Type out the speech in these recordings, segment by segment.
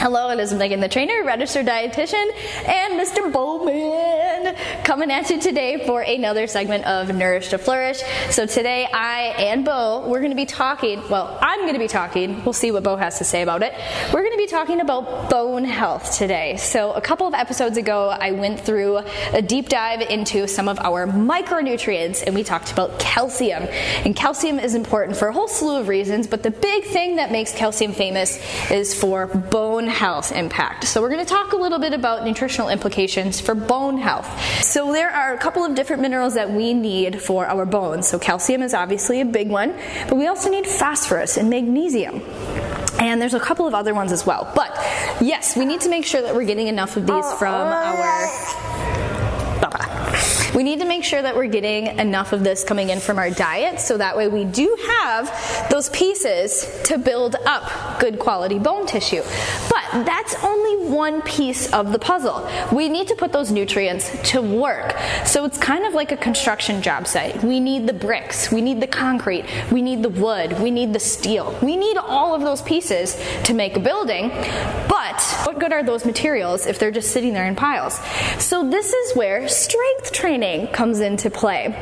Hello, it is Megan the trainer, registered dietitian, and Mr. Bowman coming at you today for another segment of Nourish to Flourish. So today I and Bo, we're going to be talking, well, I'm going to be talking, we'll see what Bo has to say about it. We're going to be talking about bone health today. So a couple of episodes ago, I went through a deep dive into some of our micronutrients and we talked about calcium. And calcium is important for a whole slew of reasons, but the big thing that makes calcium famous is for bone health impact. So, we're going to talk a little bit about nutritional implications for bone health. So, there are a couple of different minerals that we need for our bones. So, calcium is obviously a big one, but we also need phosphorus and magnesium. And there's a couple of other ones as well. But yes, we need to make sure that we're getting enough of these from our we need to make sure that we're getting enough of this coming in from our diet so that way we do have those pieces to build up good quality bone tissue. But that's only one piece of the puzzle. We need to put those nutrients to work. So it's kind of like a construction job site. We need the bricks, we need the concrete, we need the wood, we need the steel. We need all of those pieces to make a building. But what good are those materials if they're just sitting there in piles? So this is where strength training comes into play.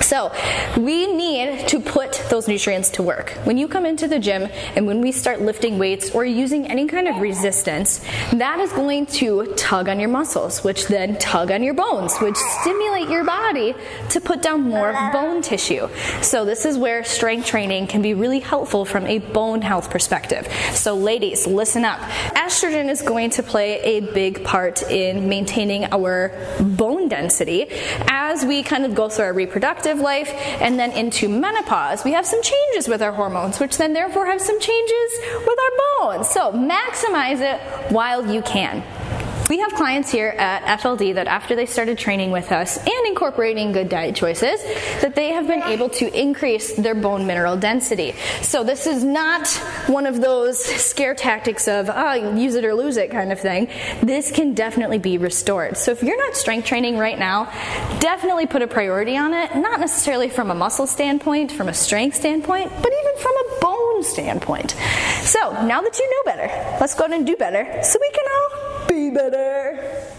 So, we need to put those nutrients to work. When you come into the gym and when we start lifting weights or using any kind of resistance, that is going to tug on your muscles, which then tug on your bones, which stimulate your body to put down more bone tissue. So, this is where strength training can be really helpful from a bone health perspective. So, ladies, listen up. Estrogen is going to play a big part in maintaining our bone density as we kind of go through our reproductive life and then into menopause, we have some changes with our hormones, which then therefore have some changes with our bones. So maximize it while you can. We have clients here at FLD that after they started training with us and incorporating good diet choices, that they have been able to increase their bone mineral density. So this is not one of those scare tactics of, oh, use it or lose it kind of thing. This can definitely be restored. So if you're not strength training right now, definitely put a priority on it, not necessarily from a muscle standpoint, from a strength standpoint, but even from a bone standpoint. So now that you know better, let's go and do better so we can all be better.